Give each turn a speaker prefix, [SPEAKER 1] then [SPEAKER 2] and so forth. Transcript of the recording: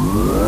[SPEAKER 1] Whoa.